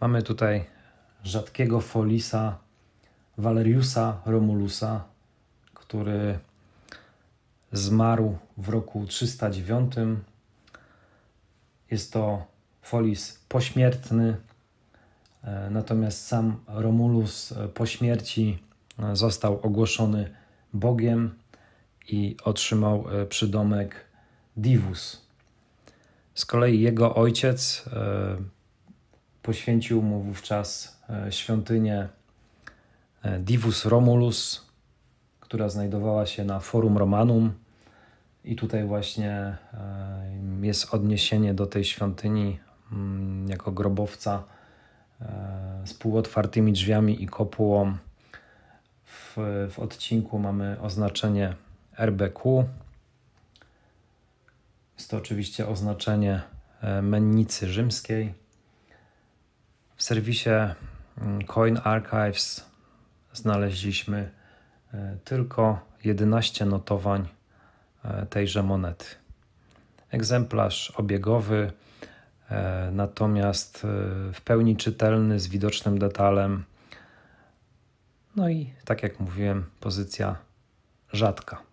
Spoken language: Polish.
Mamy tutaj rzadkiego folisa Valeriusa Romulusa, który zmarł w roku 309. Jest to folis pośmiertny, e, natomiast sam Romulus e, po śmierci e, został ogłoszony Bogiem i otrzymał przydomek Divus. Z kolei jego ojciec poświęcił mu wówczas świątynię Divus Romulus, która znajdowała się na Forum Romanum. I tutaj właśnie jest odniesienie do tej świątyni mm, jako grobowca z półotwartymi drzwiami i kopułą. W, w odcinku mamy oznaczenie RBQ. Jest to oczywiście oznaczenie e, mennicy rzymskiej. W serwisie mm, Coin Archives znaleźliśmy e, tylko 11 notowań e, tejże monety. Egzemplarz obiegowy, natomiast w pełni czytelny, z widocznym detalem. No i tak jak mówiłem, pozycja rzadka.